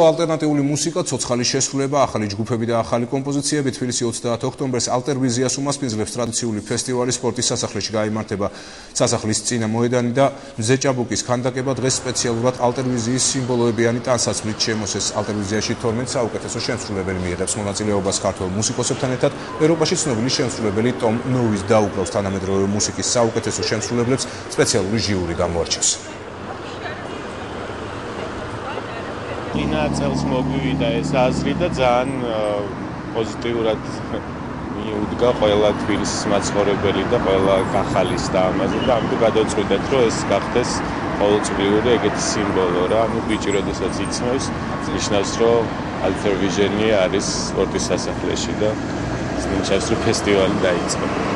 ალტერნატიული მუსიკა, ცოცხალი შესრულება, ახალი ჯგუფები და ახალი კომპოზიციები თბილისი 30 ოქტომბერს ალტერვიზიას უმასპინძლებს ტრადიციული ფესტივალი სპორტის სასახლეში გაიმართება. სასახლის წინა მოედანი და მზეჭაბუკის ქანდაკება დღეს სპეციალურად ალტერვიზიის სიმბოლოებიანი ტანსაცმლით შემოსეს. ალტერვიზიაში 12 საუკეთესო შემსრულებელი მიიღებს მონაწილეობას ქართულ მუსიკოსებთან ერთად. ევროპაში ცნობილი შემსრულებელი ტომ ნოუის დაუკრავს თანამედროვე მუსიკის საუკეთესო შემსრულებლებს სპეციალური ჟიური გამოარჩევს. წინა წელს მოგვივიდა ეს აზრი და ძალიან პოზიტიურად მიუდგა ყველა თბილისის მაცხოვრებელი და ყველა გახალისდა ამაზე და ამიტომ გადავწყვიტეთ რომ ეს გახდეს ყოველწლიური ეგეთი სიმბოლო რა. ანუ ბიჭი როდესაც იცნობს ნიშნავს რომ ალტერვიჟენი არის სპორტის სასახლეში და ნიშნავს რომ ფესტივალი დაიწყო